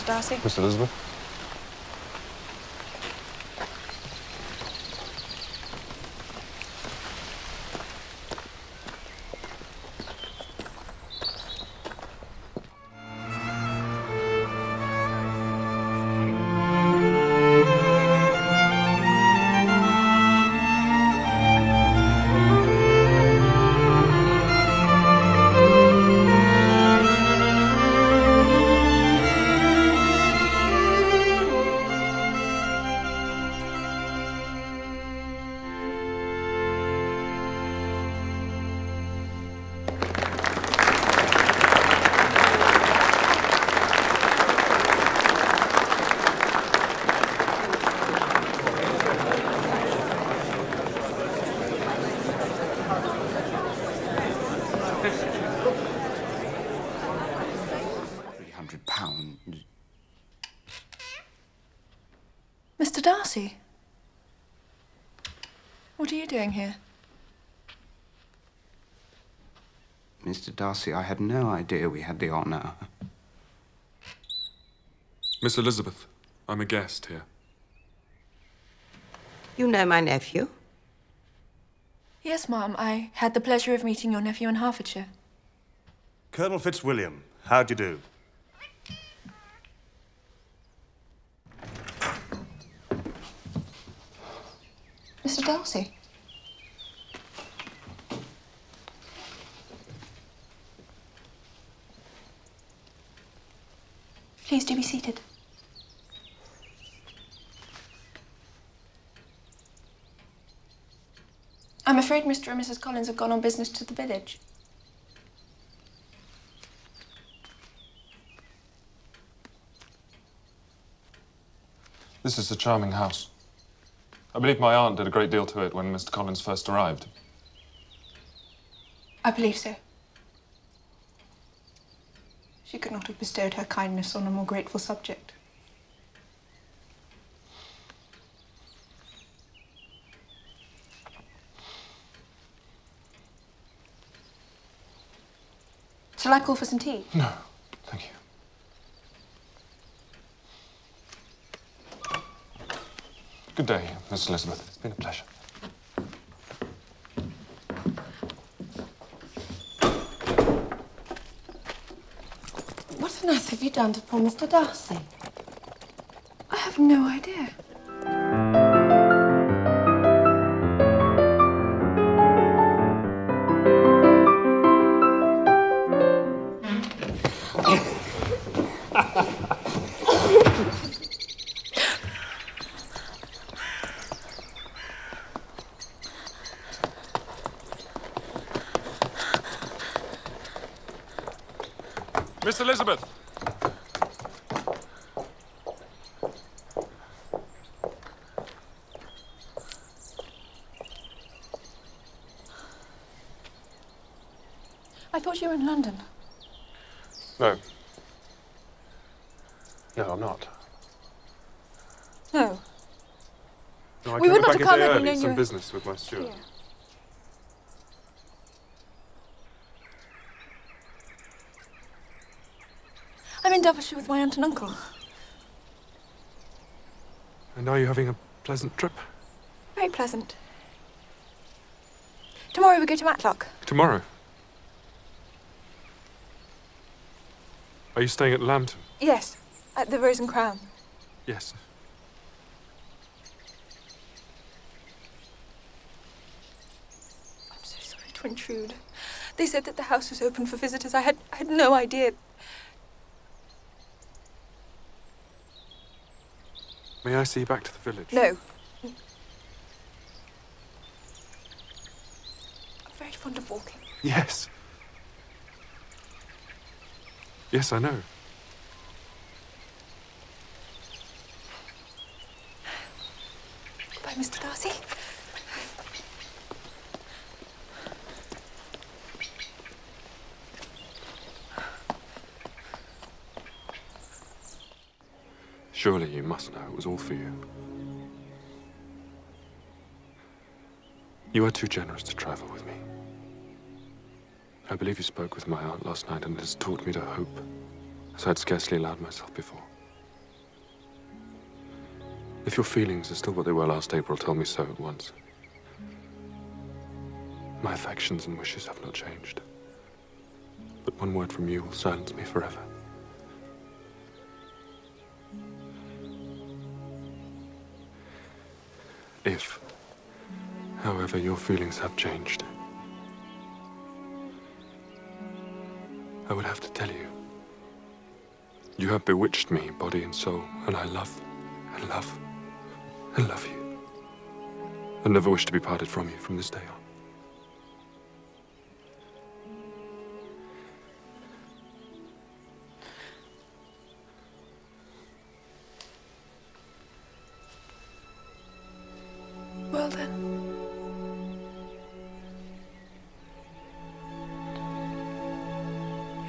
Mr. Darcy? Miss Elizabeth? Three hundred pounds. Mr. Darcy? What are you doing here? Mr. Darcy, I had no idea we had the honour. Miss Elizabeth, I'm a guest here. You know my nephew? Yes, Ma'am. I had the pleasure of meeting your nephew in Hertfordshire. Colonel Fitzwilliam, how do you do? Mr. Darcy? Please do be seated. I'm afraid Mr. and Mrs. Collins have gone on business to the village. This is a charming house. I believe my aunt did a great deal to it when Mr. Collins first arrived. I believe so. She could not have bestowed her kindness on a more grateful subject. Shall I call for some tea? No, thank you. Good day, Miss Elizabeth. It's been a pleasure. What on earth have you done to poor Mr. Darcy? I have no idea. Miss Elizabeth! I thought you were in London. No. No, I'm not. No. No, I We would not back have come had we you some business with my steward. Yeah. I'm in Devonshire with my aunt and uncle. And are you having a pleasant trip? Very pleasant. Tomorrow we go to Matlock. Tomorrow. Are you staying at Lambton? Yes, at the Rose and Crown. Yes. I'm so sorry to intrude. They said that the house was open for visitors. I had, I had no idea. May I see you back to the village? No. I'm very fond of walking. Yes. Yes, I know. Goodbye, Mr. Darcy. Surely you must know it was all for you. You are too generous to travel with me. I believe you spoke with my aunt last night, and it has taught me to hope, as I had scarcely allowed myself before. If your feelings are still what they were last April, tell me so at once. My affections and wishes have not changed. But one word from you will silence me forever. If, however, your feelings have changed, I would have to tell you. You have bewitched me, body and soul, and I love, and love, and love you. And never wish to be parted from you from this day on.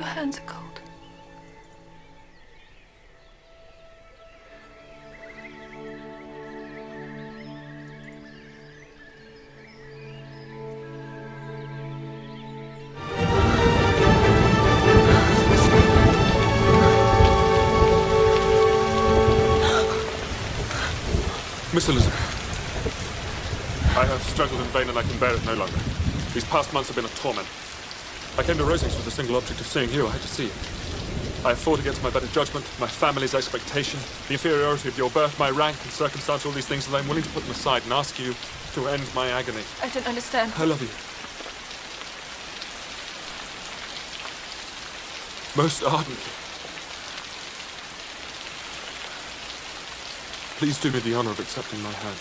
Your hands are cold. Miss Elizabeth. I have struggled in vain and I can bear it no longer. These past months have been a torment. I came to Rosings with the single object of seeing you. I had to see you. I have fought against my better judgment, my family's expectation, the inferiority of your birth, my rank and circumstance, all these things, and I'm willing to put them aside and ask you to end my agony. I don't understand. I love you. Most ardently. Please do me the honor of accepting my hand.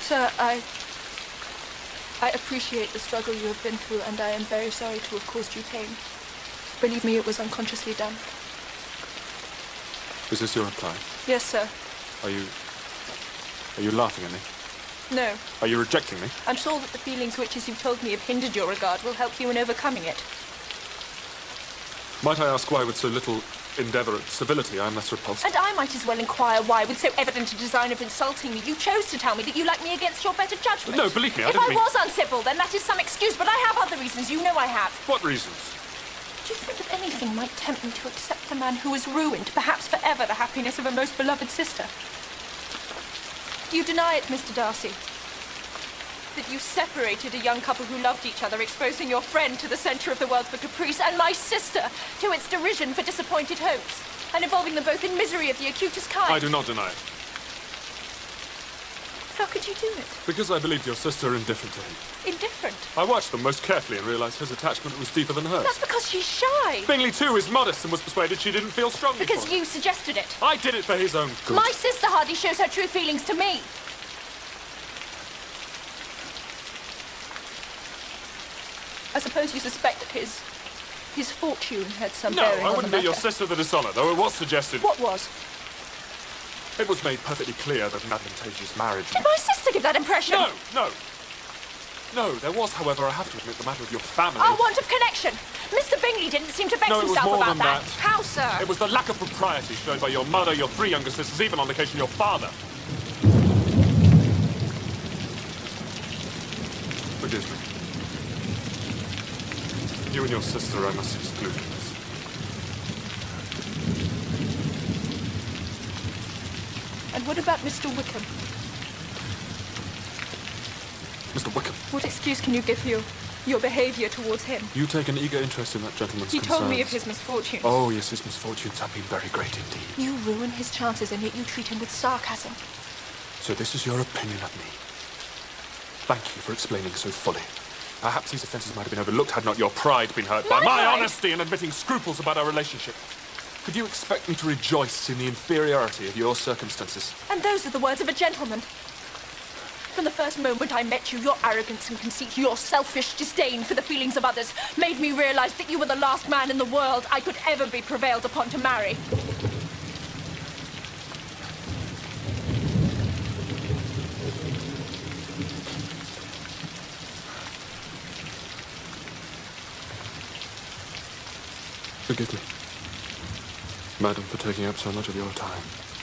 Sir, I. I appreciate the struggle you have been through, and I am very sorry to have caused you pain. Believe me, it was unconsciously done. Is this your reply? Yes, sir. Are you... Are you laughing at me? No. Are you rejecting me? I'm sure that the feelings which, as you've told me, have hindered your regard will help you in overcoming it. Might I ask why with so little endeavour at civility I am thus repulsed? And I might as well inquire why, with so evident a design of insulting me, you chose to tell me that you like me against your better judgment. No, believe me, I if I mean- was uncivil, then that is some excuse, but I have other reasons. You know I have. What reasons? Do you think that anything might tempt me to accept a man who has ruined, perhaps forever, the happiness of a most beloved sister? Do you deny it, Mr. Darcy. That you separated a young couple who loved each other, exposing your friend to the centre of the world for caprice, and my sister to its derision for disappointed hopes, and involving them both in misery of the acutest kind. I do not deny it. How could you do it? Because I believed your sister indifferent to him. Indifferent. I watched them most carefully and realised his attachment was deeper than hers. That's because she's shy. Bingley, too, is modest and was persuaded she didn't feel strongly Because you suggested it. I did it for his own good. My sister hardly shows her true feelings to me. I suppose you suspect that his his fortune had some No, bearing I wouldn't do your sister the dishonour, though it was suggested. What was? It was made perfectly clear that an advantageous marriage... Did my sister give that impression? No, no. No, there was, however, I have to admit, the matter of your family. Our want of connection. Mr. Bingley didn't seem to vex No, it was himself more about than that. How, sir? It was the lack of propriety shown by your mother, your three younger sisters, even on the occasion of your father. Forgive me. You and your sister I must exclude from this. And what about Mr. Wickham? Mr. Wickham, What excuse can you give for your, behaviour towards him? you take an eager interest in that gentleman's He told me of his misfortunes. Oh, yes, his misfortunes have been very great indeed. You ruin his chances, and yet you treat him with sarcasm. So this is your opinion of me. Thank you for explaining so fully. Perhaps these offences might have been overlooked had not your pride been hurt by My honesty in admitting scruples about our relationship. Could you expect me to rejoice in the inferiority of your circumstances? And those are the words of a gentleman. From the first moment I met you, your arrogance and conceit, your selfish disdain for the feelings of others, made me realize that you were the last man in the world I could ever be prevailed upon to marry. Forgive me, madam, for taking up so much of your time.